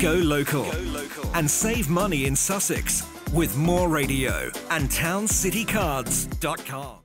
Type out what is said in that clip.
Go local. And save money in Sussex with more radio and towncitycards.com.